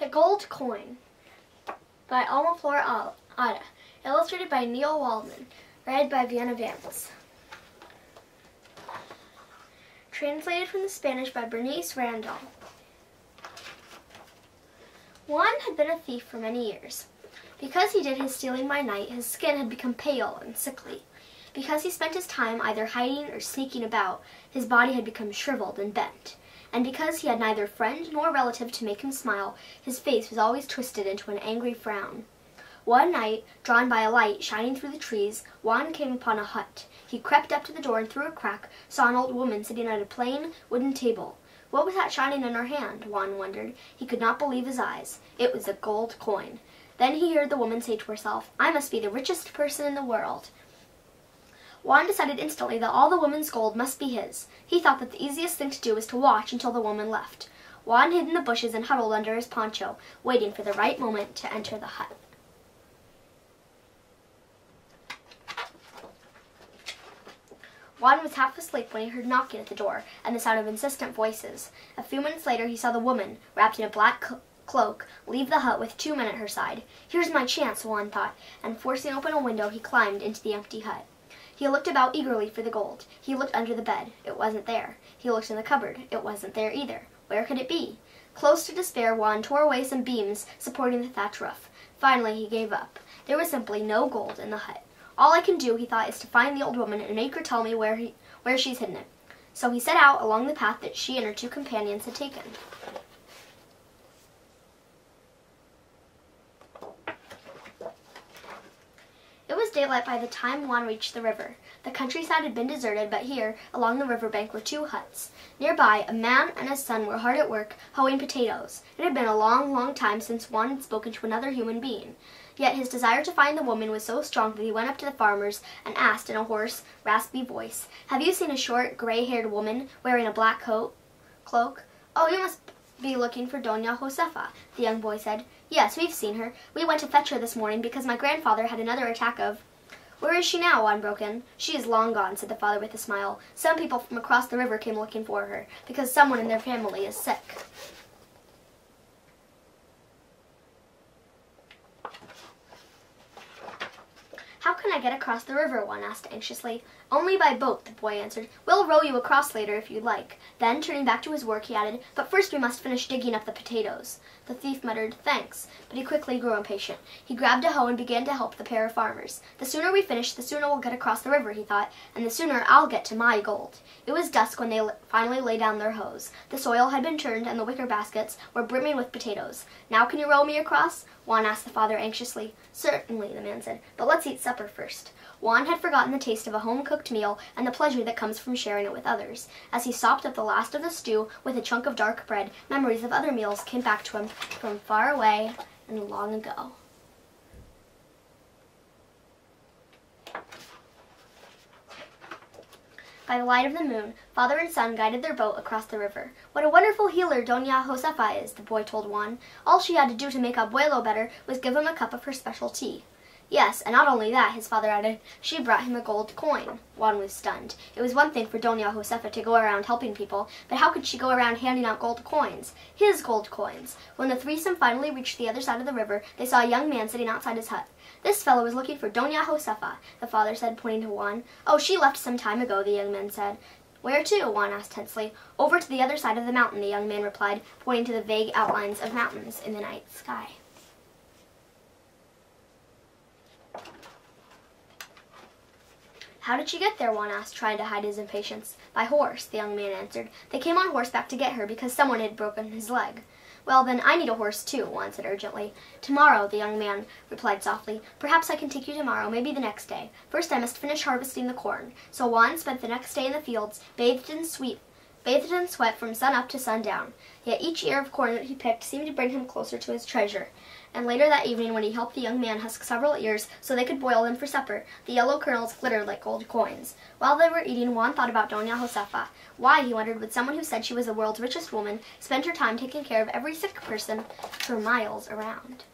The Gold Coin by Alma Flor Ada. Illustrated by Neil Waldman. Read by Vienna Vance. Translated from the Spanish by Bernice Randall. Juan had been a thief for many years. Because he did his stealing by night, his skin had become pale and sickly. Because he spent his time either hiding or sneaking about, his body had become shriveled and bent and because he had neither friend nor relative to make him smile, his face was always twisted into an angry frown. One night, drawn by a light shining through the trees, Juan came upon a hut. He crept up to the door and through a crack saw an old woman sitting at a plain wooden table. What was that shining in her hand? Juan wondered. He could not believe his eyes. It was a gold coin. Then he heard the woman say to herself, I must be the richest person in the world. Juan decided instantly that all the woman's gold must be his. He thought that the easiest thing to do was to watch until the woman left. Juan hid in the bushes and huddled under his poncho, waiting for the right moment to enter the hut. Juan was half asleep when he heard knocking at the door and the sound of insistent voices. A few minutes later he saw the woman, wrapped in a black cloak, leave the hut with two men at her side. Here's my chance, Juan thought, and forcing open a window he climbed into the empty hut. He looked about eagerly for the gold. He looked under the bed. It wasn't there. He looked in the cupboard. It wasn't there either. Where could it be? Close to despair, Juan tore away some beams supporting the thatch roof. Finally, he gave up. There was simply no gold in the hut. All I can do, he thought, is to find the old woman and make her tell me where, he, where she's hidden it. So he set out along the path that she and her two companions had taken. Daylight by the time Juan reached the river. The countryside had been deserted, but here, along the river bank, were two huts. Nearby, a man and his son were hard at work hoeing potatoes. It had been a long, long time since Juan had spoken to another human being. Yet his desire to find the woman was so strong that he went up to the farmers and asked in a hoarse, raspy voice, Have you seen a short, gray-haired woman wearing a black coat, cloak? Oh, you must be looking for Dona Josefa, the young boy said. Yes, we've seen her. We went to fetch her this morning because my grandfather had another attack of... Where is she now? Juan broke in. She is long gone, said the father with a smile. Some people from across the river came looking for her, because someone in their family is sick. How can I get across the river? Juan asked anxiously. Only by boat, the boy answered. We'll row you across later if you'd like. Then, turning back to his work, he added, But first we must finish digging up the potatoes. The thief muttered, Thanks, but he quickly grew impatient. He grabbed a hoe and began to help the pair of farmers. The sooner we finish, the sooner we'll get across the river, he thought, and the sooner I'll get to my gold. It was dusk when they finally lay down their hoes. The soil had been turned and the wicker baskets were brimming with potatoes. Now can you row me across? Juan asked the father anxiously. Certainly, the man said, but let's eat supper first. Juan had forgotten the taste of a home-cooked meal and the pleasure that comes from sharing it with others. As he sopped up the last of the stew with a chunk of dark bread, memories of other meals came back to him from far away and long ago. By the light of the moon, father and son guided their boat across the river. What a wonderful healer Dona Josefa is, the boy told Juan. All she had to do to make Abuelo better was give him a cup of her special tea. Yes, and not only that, his father added, she brought him a gold coin. Juan was stunned. It was one thing for Dona Josefa to go around helping people, but how could she go around handing out gold coins? His gold coins. When the threesome finally reached the other side of the river, they saw a young man sitting outside his hut. This fellow is looking for Dona Josefa, the father said, pointing to Juan. Oh, she left some time ago, the young man said. Where to? Juan asked tensely. Over to the other side of the mountain, the young man replied, pointing to the vague outlines of mountains in the night sky. How did she get there? Juan asked, trying to hide his impatience. By horse, the young man answered. They came on horseback to get her because someone had broken his leg. Well, then, I need a horse, too, Juan said urgently. Tomorrow, the young man replied softly. Perhaps I can take you tomorrow, maybe the next day. First, I must finish harvesting the corn. So Juan spent the next day in the fields, bathed in sweet bathed in sweat from sun up to sundown. Yet each ear of corn that he picked seemed to bring him closer to his treasure. And later that evening, when he helped the young man husk several ears so they could boil them for supper, the yellow kernels glittered like gold coins. While they were eating, Juan thought about Dona Josefa. Why, he wondered, would someone who said she was the world's richest woman spend her time taking care of every sick person for miles around?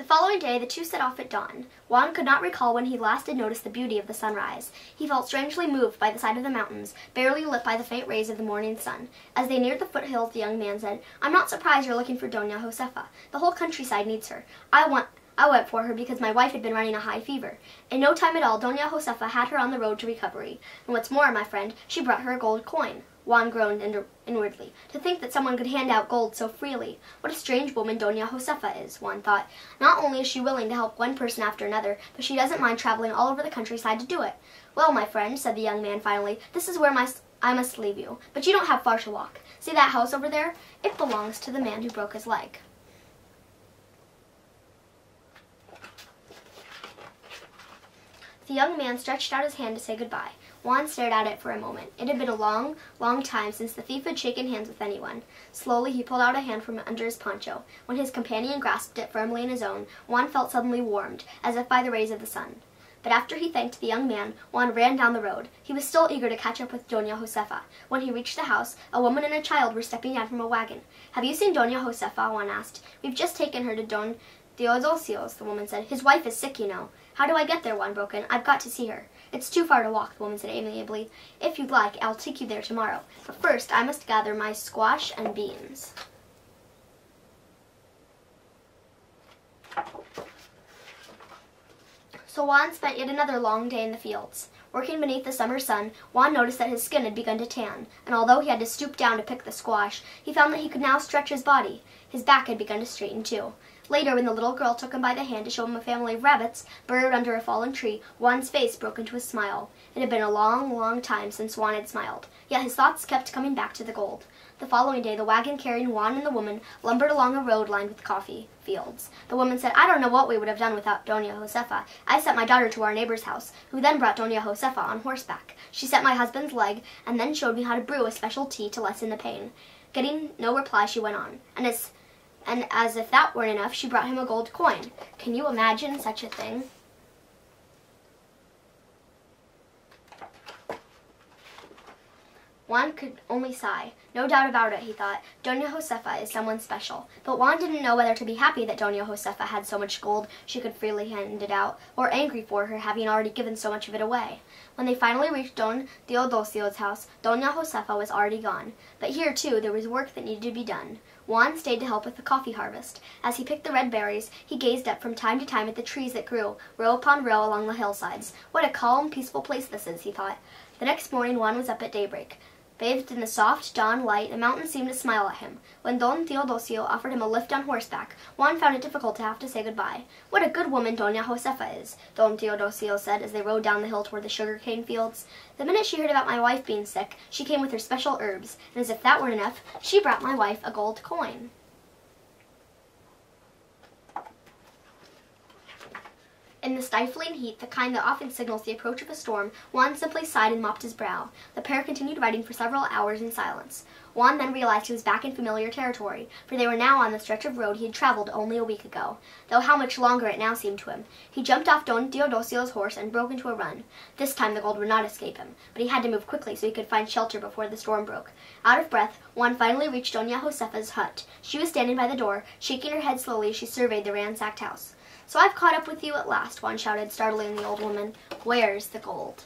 The following day, the two set off at dawn. Juan could not recall when he last had noticed the beauty of the sunrise. He felt strangely moved by the side of the mountains, barely lit by the faint rays of the morning sun. As they neared the foothills, the young man said, I'm not surprised you're looking for Dona Josefa. The whole countryside needs her. I want I went for her because my wife had been running a high fever. In no time at all, Dona Josefa had her on the road to recovery. And what's more, my friend, she brought her a gold coin. Juan groaned inwardly. To think that someone could hand out gold so freely. What a strange woman Dona Josefa is, Juan thought. Not only is she willing to help one person after another, but she doesn't mind traveling all over the countryside to do it. Well, my friend, said the young man finally, this is where my I must leave you. But you don't have far to walk. See that house over there? It belongs to the man who broke his leg. The young man stretched out his hand to say goodbye. Juan stared at it for a moment. It had been a long, long time since the thief had shaken hands with anyone. Slowly he pulled out a hand from under his poncho. When his companion grasped it firmly in his own, Juan felt suddenly warmed, as if by the rays of the sun. But after he thanked the young man, Juan ran down the road. He was still eager to catch up with Dona Josefa. When he reached the house, a woman and a child were stepping down from a wagon. Have you seen Dona Josefa? Juan asked. We've just taken her to Don Teodosios, the woman said. His wife is sick, you know. How do I get there? Juan broke in. I've got to see her. It's too far to walk, the woman said amiably. If you'd like, I'll take you there tomorrow. But first, I must gather my squash and beans. So Juan spent yet another long day in the fields. Working beneath the summer sun, Juan noticed that his skin had begun to tan, and although he had to stoop down to pick the squash, he found that he could now stretch his body. His back had begun to straighten too. Later, when the little girl took him by the hand to show him a family of rabbits burrowed under a fallen tree, Juan's face broke into a smile. It had been a long, long time since Juan had smiled, yet his thoughts kept coming back to the gold. The following day, the wagon carrying Juan and the woman lumbered along a road lined with coffee fields. The woman said, I don't know what we would have done without Dona Josefa. I sent my daughter to our neighbor's house, who then brought Dona Josefa on horseback. She set my husband's leg and then showed me how to brew a special tea to lessen the pain. Getting no reply, she went on. And as and as if that weren't enough, she brought him a gold coin. Can you imagine such a thing? Juan could only sigh. No doubt about it, he thought. Dona Josefa is someone special. But Juan didn't know whether to be happy that Dona Josefa had so much gold she could freely hand it out, or angry for her having already given so much of it away. When they finally reached Don Teodosio's house, Dona Josefa was already gone. But here, too, there was work that needed to be done. Juan stayed to help with the coffee harvest. As he picked the red berries, he gazed up from time to time at the trees that grew, row upon row, along the hillsides. What a calm, peaceful place this is, he thought. The next morning Juan was up at daybreak. Bathed in the soft dawn light, the mountain seemed to smile at him. When Don Teodosio offered him a lift on horseback, Juan found it difficult to have to say goodbye. What a good woman Dona Josefa is, Don Teodosio said as they rode down the hill toward the sugar-cane fields. The minute she heard about my wife being sick, she came with her special herbs, and as if that weren't enough, she brought my wife a gold coin. In the stifling heat, the kind that often signals the approach of a storm, Juan simply sighed and mopped his brow. The pair continued riding for several hours in silence. Juan then realized he was back in familiar territory, for they were now on the stretch of road he had traveled only a week ago, though how much longer it now seemed to him. He jumped off Don Teodosio's horse and broke into a run. This time the gold would not escape him, but he had to move quickly so he could find shelter before the storm broke. Out of breath, Juan finally reached Dona Josefa's hut. She was standing by the door, shaking her head slowly as she surveyed the ransacked house. So I've caught up with you at last, Juan shouted, startling the old woman. Where's the gold?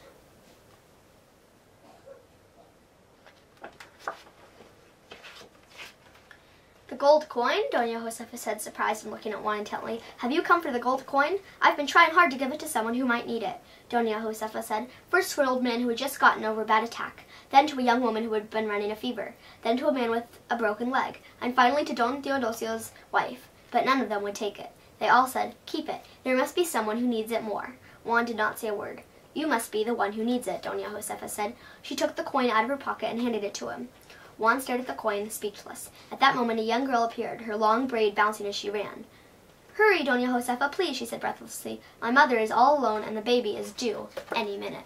The gold coin? Dona Josefa said, surprised and looking at Juan intently. Have you come for the gold coin? I've been trying hard to give it to someone who might need it, Dona Josefa said. First to an old man who had just gotten over a bad attack, then to a young woman who had been running a fever, then to a man with a broken leg, and finally to Don Teodosio's wife. But none of them would take it. They all said, Keep it. There must be someone who needs it more. Juan did not say a word. You must be the one who needs it, Dona Josefa said. She took the coin out of her pocket and handed it to him. Juan stared at the coin, speechless. At that moment a young girl appeared, her long braid bouncing as she ran. Hurry, Dona Josefa, please, she said breathlessly. My mother is all alone and the baby is due any minute.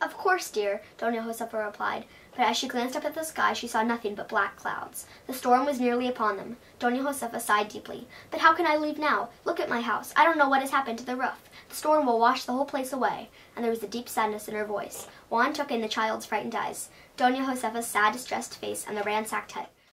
Of course, dear, Dona Josefa replied but as she glanced up at the sky she saw nothing but black clouds. The storm was nearly upon them. Dona Josefa sighed deeply. But how can I leave now? Look at my house. I don't know what has happened to the roof. The storm will wash the whole place away. And there was a deep sadness in her voice. Juan took in the child's frightened eyes, Dona Josefa's sad, distressed face, and the ransacked hut.